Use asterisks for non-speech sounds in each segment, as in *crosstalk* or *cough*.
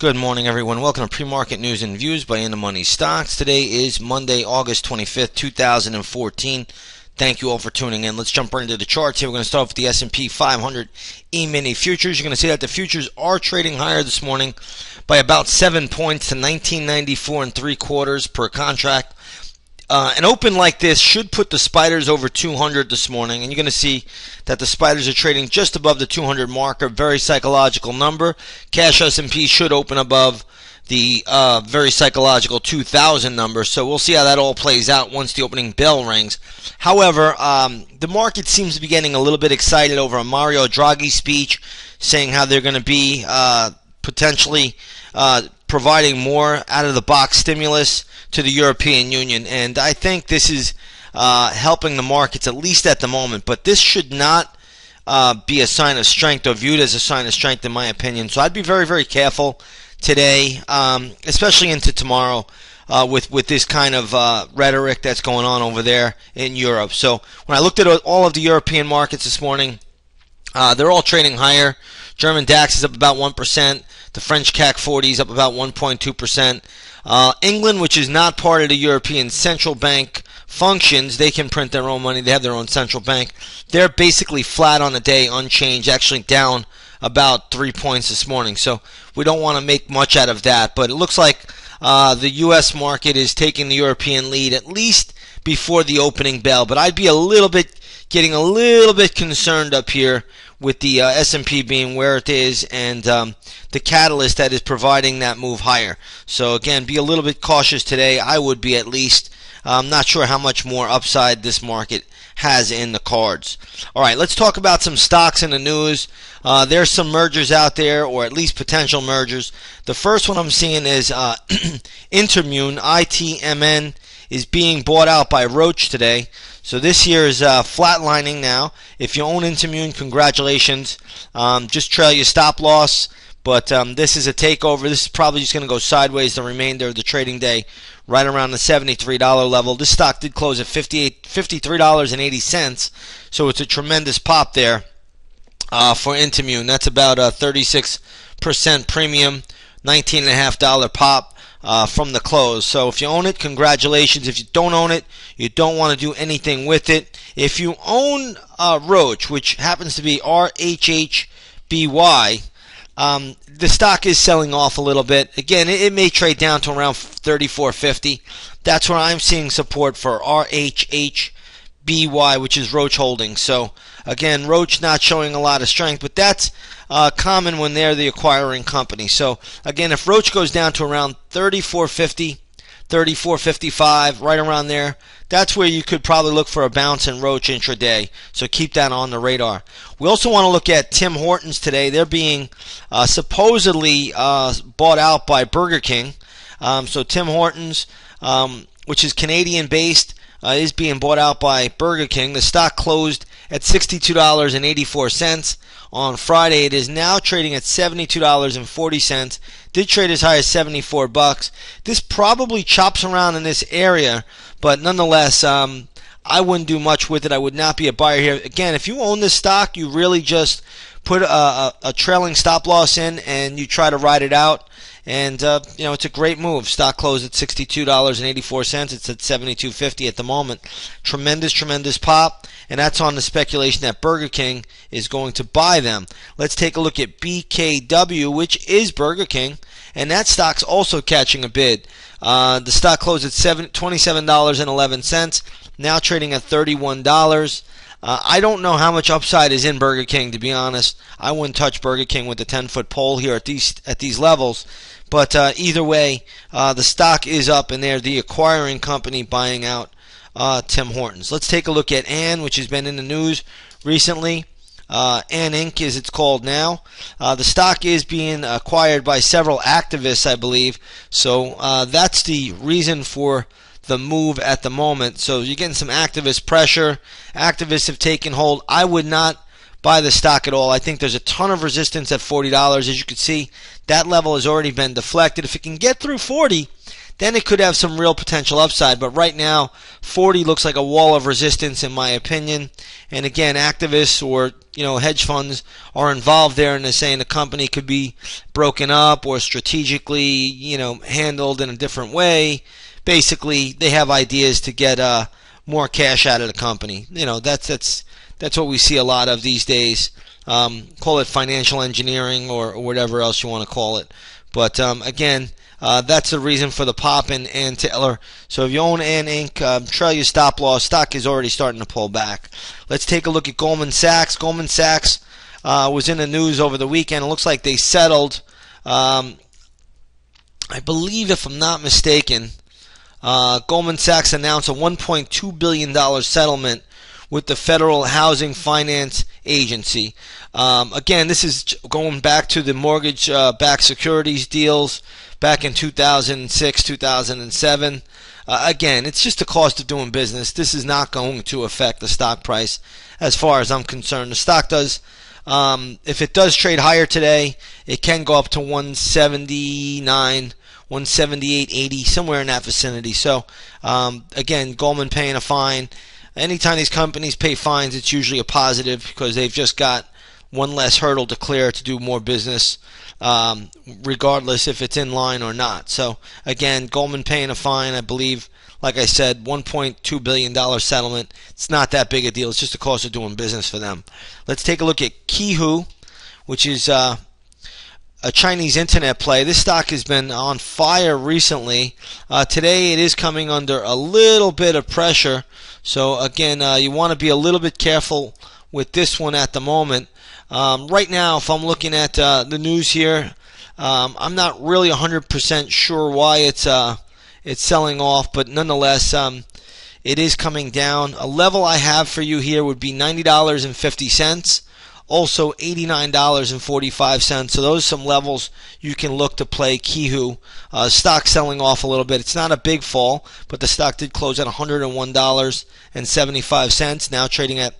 Good morning, everyone. Welcome to pre-market news and views by In the Money Stocks. Today is Monday, August 25th, 2014. Thank you all for tuning in. Let's jump right into the charts here. We're going to start off with the S&P 500 E-mini futures. You're going to see that the futures are trading higher this morning by about seven points to 1994 and three quarters per contract. Uh, an open like this should put the spiders over 200 this morning, and you're going to see that the spiders are trading just above the 200 marker, very psychological number. Cash S&P should open above the uh, very psychological 2000 number, so we'll see how that all plays out once the opening bell rings. However, um, the market seems to be getting a little bit excited over a Mario Draghi speech, saying how they're going to be uh, potentially uh, providing more out of the box stimulus to the European Union. And I think this is uh, helping the markets, at least at the moment. But this should not uh, be a sign of strength or viewed as a sign of strength, in my opinion. So I'd be very, very careful today, um, especially into tomorrow. Uh, with with this kind of uh, rhetoric that's going on over there in Europe. So when I looked at all of the European markets this morning, uh, they're all trading higher. German DAX is up about 1%. The French CAC 40 is up about 1.2%. Uh, England, which is not part of the European Central Bank functions, they can print their own money. They have their own central bank. They're basically flat on the day, unchanged, actually down about three points this morning. So we don't want to make much out of that. But it looks like uh, the U.S. market is taking the European lead at least before the opening bell. But I'd be a little bit getting a little bit concerned up here with the uh, S&P being where it is and um, the catalyst that is providing that move higher. So again, be a little bit cautious today. I would be at least. I'm not sure how much more upside this market has in the cards. All right, let's talk about some stocks in the news. Uh, there's some mergers out there, or at least potential mergers. The first one I'm seeing is uh, *clears throat* Intermune, ITMN, is being bought out by Roche today. So this year is uh, flatlining now. If you own Intermune, congratulations. Um, just trail your stop loss. But um, this is a takeover. This is probably just going to go sideways the remainder of the trading day, right around the $73 level. This stock did close at $58, $53.80, so it's a tremendous pop there uh, for Intermune. That's about a 36% premium, $19.5 pop uh, from the close. So if you own it, congratulations. If you don't own it, you don't want to do anything with it. If you own uh, Roche, which happens to be RHHBY, um, the stock is selling off a little bit. Again, it, it may trade down to around 34.50. That's where I'm seeing support for RHHBY, which is Roche Holdings. So again, Roche not showing a lot of strength, but that's uh, common when they're the acquiring company. So again, if Roche goes down to around 34.50, 34.55, right around there, that's where you could probably look for a bounce in Roche intraday. So keep that on the radar. We also want to look at Tim Hortons today. They're being uh, supposedly uh, bought out by Burger King. Um, so Tim Hortons, um, which is Canadian based, uh, is being bought out by Burger King. The stock closed at $62.84 on Friday. It is now trading at $72.40. Did trade as high as 74 bucks. This probably chops around in this area, but nonetheless, um, I wouldn't do much with it. I would not be a buyer here. Again, if you own this stock, you really just put a, a, a trailing stop loss in and you try to ride it out. And uh, you know it's a great move. Stock closed at sixty-two dollars and eighty-four cents. It's at seventy-two fifty at the moment. Tremendous, tremendous pop, and that's on the speculation that Burger King is going to buy them. Let's take a look at BKW, which is Burger King, and that stock's also catching a bid. Uh, the stock closed at seven, twenty-seven dollars and eleven cents. Now trading at thirty-one dollars. Uh, I don't know how much upside is in Burger King, to be honest. I wouldn't touch Burger King with a 10 foot pole here at these at these levels. But uh, either way, uh, the stock is up, and they're the acquiring company buying out uh, Tim Hortons. Let's take a look at Ann, which has been in the news recently. Uh, Ann Inc. is it's called now. Uh, the stock is being acquired by several activists, I believe. So uh, that's the reason for the move at the moment. So you're getting some activist pressure. Activists have taken hold. I would not buy the stock at all. I think there's a ton of resistance at $40. As you can see, that level has already been deflected. If it can get through 40, then it could have some real potential upside. But right now, 40 looks like a wall of resistance, in my opinion. And again, activists or you know hedge funds are involved there, and they're saying the company could be broken up or strategically you know handled in a different way. Basically, they have ideas to get uh, more cash out of the company. You know that's that's that's what we see a lot of these days. Um, call it financial engineering or, or, whatever else you want to call it. But um, again, uh, that's the reason for the pop in Ann Taylor. So if you own Ann Inc., um, trail your stop loss. Stock is already starting to pull back. Let's take a look at Goldman Sachs. Goldman Sachs uh, was in the news over the weekend. It looks like they settled. Um, I believe, if I'm not mistaken, uh, Goldman Sachs announced a $1.2 billion settlement with the Federal Housing Finance Agency. Um, again, this is going back to the mortgage uh, backed securities deals back in 2006, 2007. Uh, again, it's just the cost of doing business. This is not going to affect the stock price as far as I'm concerned. The stock does. Um, if it does trade higher today, it can go up to 179, 178.80, somewhere in that vicinity. So, um, again, Goldman paying a fine anytime these companies pay fines, it's usually a positive because they've just got one less hurdle to clear to do more business, um, regardless if it's in line or not. So again, Goldman paying a fine, I believe, like I said, 1.2 billion dollar settlement. It's not that big a deal. It's just the cost of doing business for them. Let's take a look at Qihoo, which is uh, a Chinese internet play. This stock has been on fire recently. Uh, today it is coming under a little bit of pressure. So again, uh, you want to be a little bit careful with this one at the moment. Um, right now, if I'm looking at uh, the news here, um, I'm not really 100% sure why it's uh, it's selling off, but nonetheless, um, it is coming down. A level I have for you here would be $90.50 also $89.45. So those are some levels you can look to play Qihoo. Uh, stock selling off a little bit. It's not a big fall, but the stock did close at $101.75, now trading at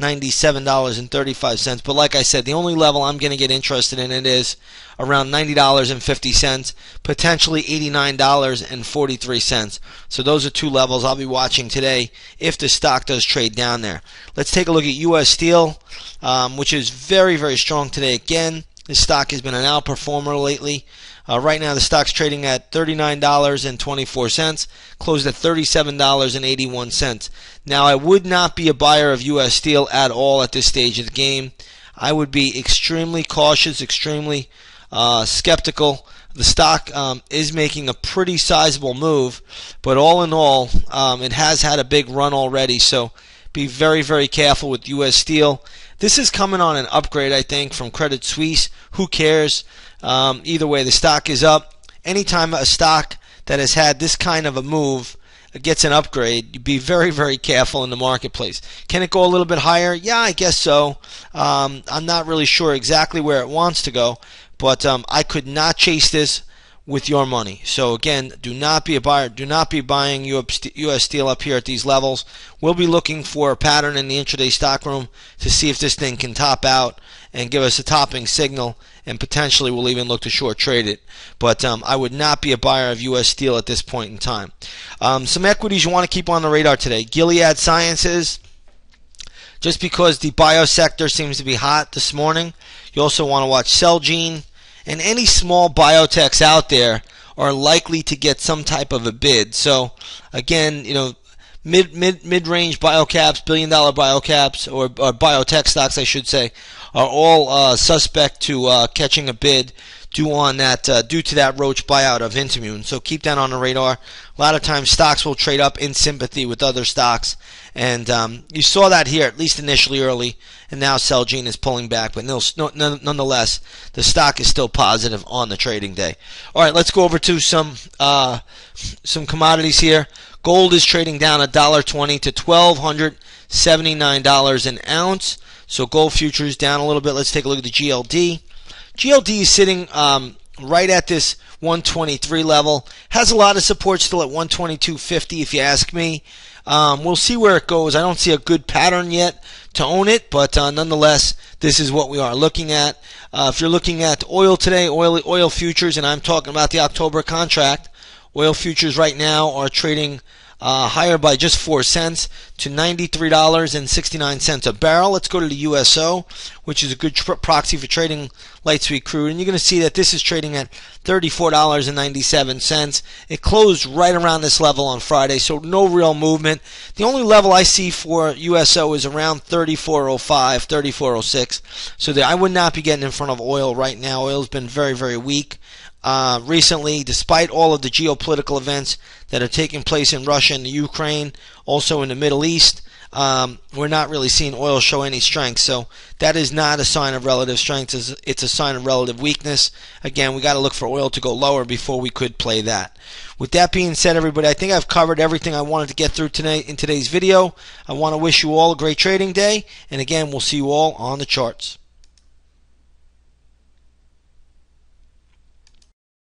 $97.35. But like I said, the only level I'm going to get interested in it is around $90.50, potentially $89.43. So those are two levels I'll be watching today if the stock does trade down there. Let's take a look at U.S. Steel, um, which is very, very strong today again. This stock has been an outperformer lately. Uh, right now, the stock's trading at $39.24, closed at $37.81. Now, I would not be a buyer of U.S. Steel at all at this stage of the game. I would be extremely cautious, extremely uh, skeptical. The stock um, is making a pretty sizable move, but all in all, um, it has had a big run already. So be very, very careful with U.S. Steel. This is coming on an upgrade, I think, from Credit Suisse. Who cares? Um, either way, the stock is up. Anytime a stock that has had this kind of a move gets an upgrade, you be very, very careful in the marketplace. Can it go a little bit higher? Yeah, I guess so. Um, I'm not really sure exactly where it wants to go, but um, I could not chase this with your money. So again, do not be a buyer. Do not be buying U.S. Steel up here at these levels. We'll be looking for a pattern in the intraday stock room to see if this thing can top out and give us a topping signal, and potentially we'll even look to short trade it. But um, I would not be a buyer of U.S. Steel at this point in time. Um, some equities you want to keep on the radar today: Gilead Sciences. Just because the biosector seems to be hot this morning, you also want to watch Celgene and any small biotechs out there are likely to get some type of a bid. So again, you know, mid mid mid range biocaps, billion dollar biocaps, or, or biotech stocks, I should say, are all uh, suspect to uh, catching a bid due on that uh, due to that Roche buyout of Intermune. So keep that on the radar. A lot of times stocks will trade up in sympathy with other stocks, and um, you saw that here at least initially early, and now Celgene is pulling back, but nonetheless the stock is still positive on the trading day. All right, let's go over to some uh, some commodities here. Gold is trading down a dollar twenty to twelve hundred seventy nine dollars an ounce. So gold futures down a little bit. Let's take a look at the GLD. GLD is sitting um, right at this 123 level. Has a lot of support still at 122.50 if you ask me. Um, we'll see where it goes. I don't see a good pattern yet to own it, but uh, nonetheless, this is what we are looking at. Uh, if you're looking at oil today, oil oil futures, and I'm talking about the October contract, Oil futures right now are trading uh, higher by just 4 cents to $93.69 a barrel. Let's go to the USO, which is a good tr- proxy for trading light sweet crude. And you're going to see that this is trading at $34.97. It closed right around this level on Friday, so no real movement. The only level I see for USO is around 34.05, 34.06. So that I would not be getting in front of oil right now. Oil's been very, very weak uh, recently, despite all of the geopolitical events that are taking place in Russia and the Ukraine, also in the Middle East. Um, we're not really seeing oil show any strength. So that is not a sign of relative strength. It's a sign of relative weakness. Again, we got to look for oil to go lower before we could play that. With that being said, everybody, I think I've covered everything I wanted to get through today in today's video. I want to wish you all a great trading day. And again, we'll see you all on the charts.